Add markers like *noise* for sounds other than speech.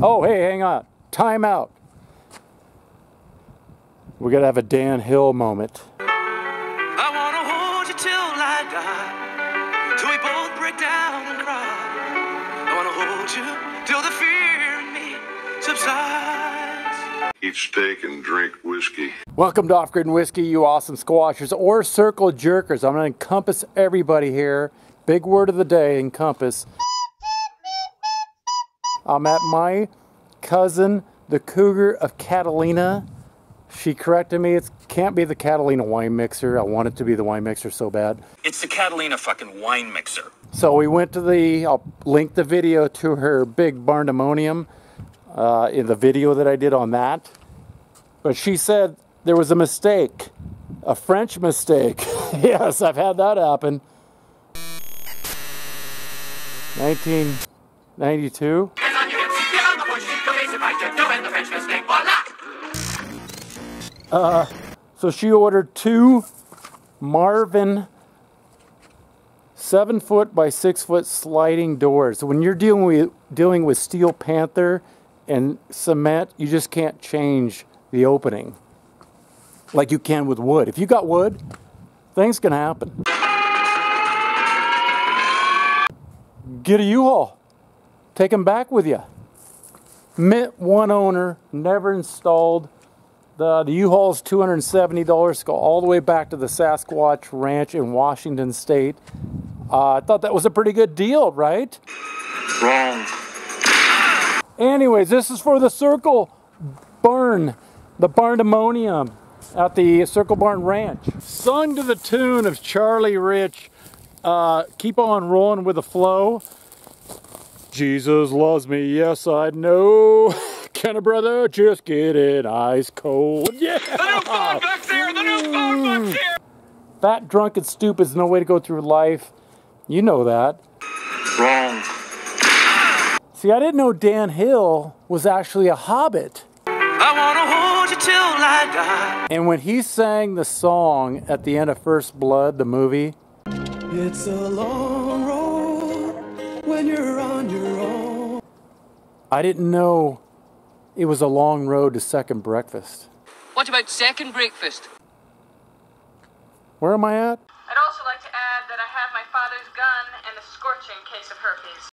Oh, hey, hang on. Time out. We gotta have a Dan Hill moment. I wanna hold you till I die, till we both break down and cry. I wanna hold you till the fear in me subsides. Eat steak and drink whiskey. Welcome to Off Grid and Whiskey, you awesome squashers or circle jerkers. I'm gonna encompass everybody here. Big word of the day, encompass. I'm at my cousin, the Cougar of Catalina. She corrected me. It can't be the Catalina wine mixer. I want it to be the wine mixer so bad. It's the Catalina fucking wine mixer. So we went to the, I'll link the video to her big barndemonium uh, in the video that I did on that. But she said there was a mistake, a French mistake. *laughs* yes, I've had that happen. 1992. Uh, so she ordered two Marvin seven foot by six foot sliding doors. When you're dealing with dealing with Steel Panther and cement, you just can't change the opening like you can with wood. If you got wood, things can happen. Get a U-Haul. Take them back with you. Mint one owner, never installed. The, the U-Haul is $270 to go all the way back to the Sasquatch Ranch in Washington State. Uh, I thought that was a pretty good deal, right? Wrong. Anyways, this is for the Circle Barn, the Barndemonium at the Circle Barn Ranch. Sung to the tune of Charlie Rich, uh, Keep On Rolling with the Flow. Jesus loves me, yes I know. *laughs* Can a brother just get it ice cold? Yeah! The new phone book's here! The new phone book's here! Fat, drunk, and stupid is no way to go through life. You know that. Wrong. See, I didn't know Dan Hill was actually a hobbit. I wanna hold you till I die. And when he sang the song at the end of First Blood, the movie, It's a long road when you're on your own. I didn't know it was a long road to second breakfast. What about second breakfast? Where am I at? I'd also like to add that I have my father's gun and a scorching case of herpes.